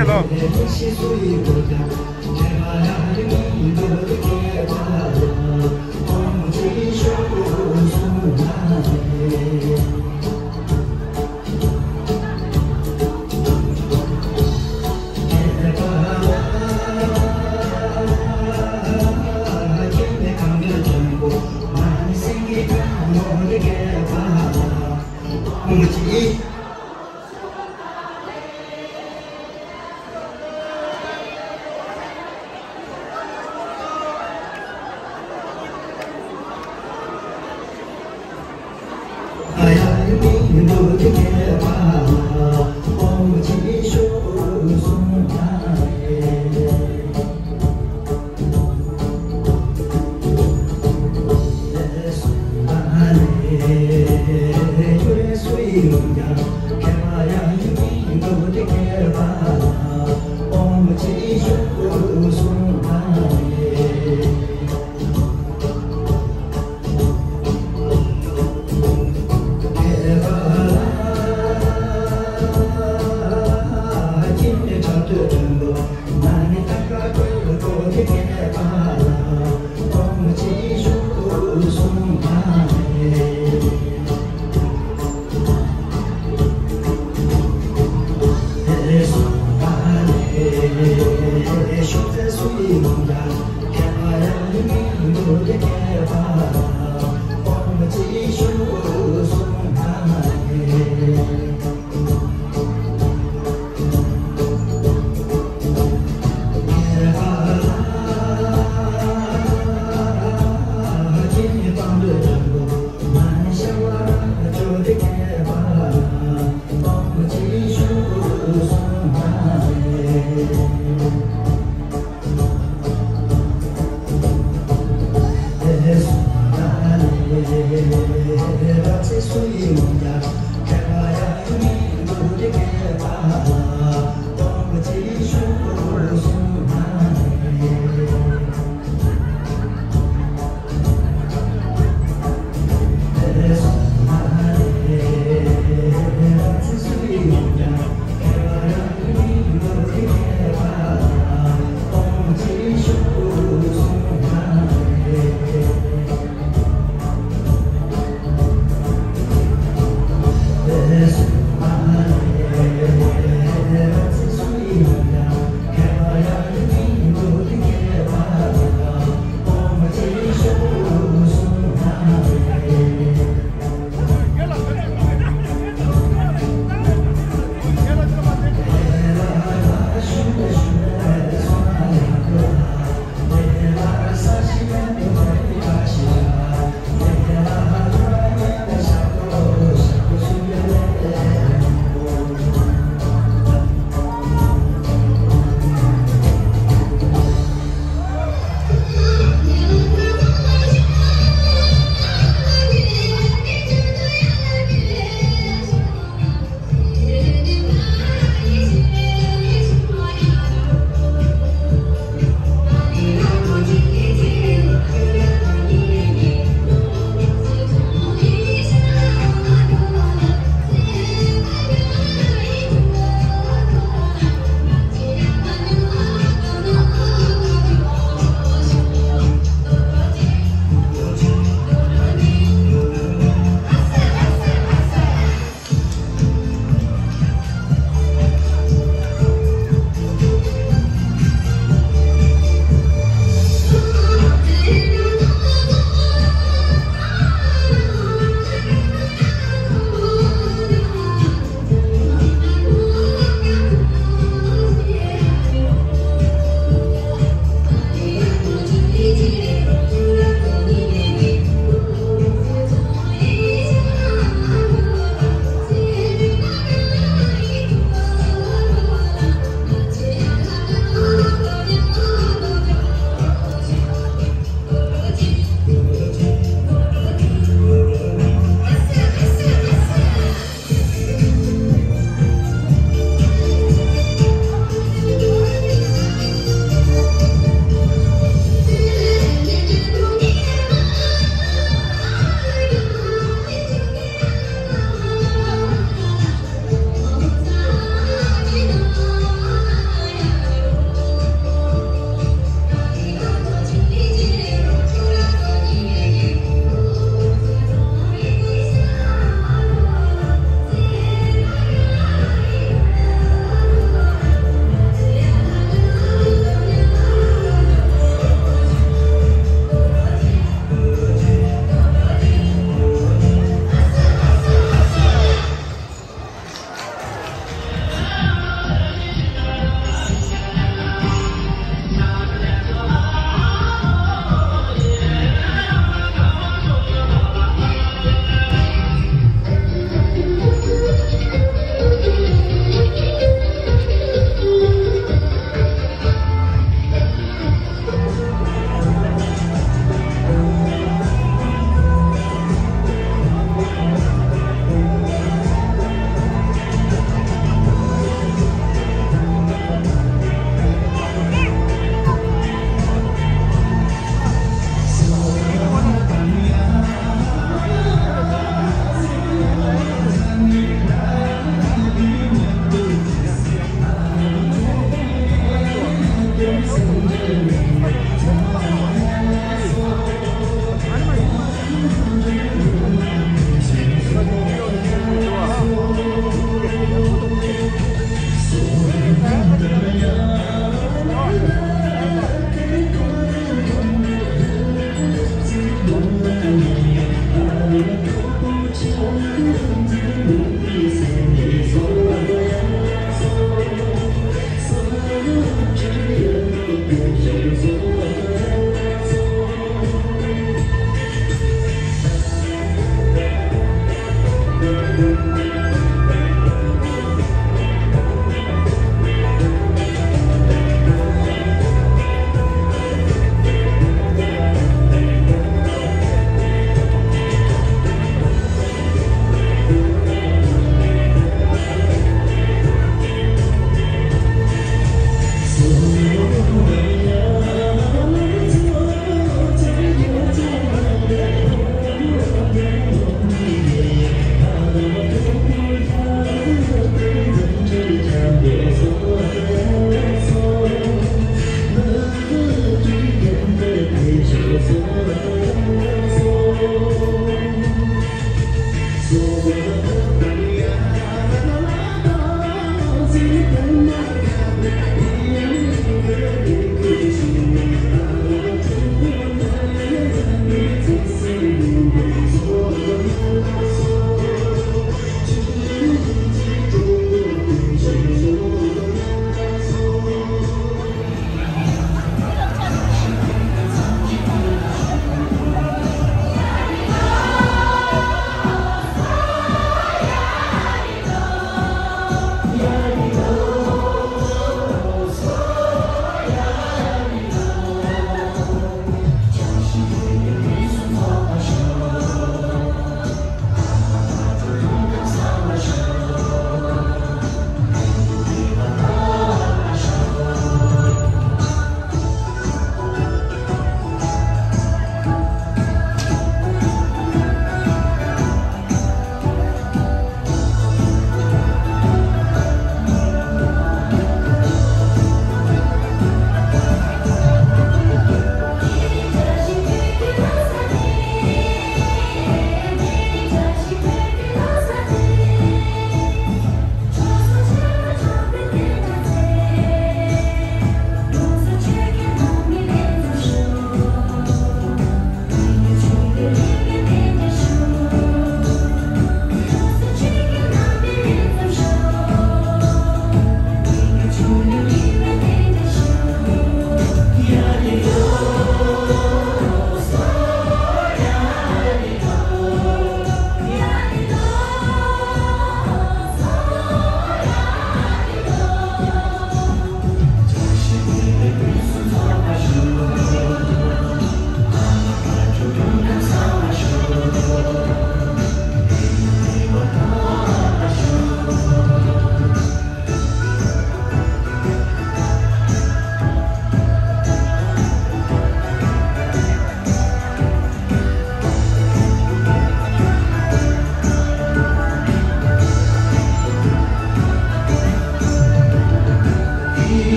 Jesus, libertar,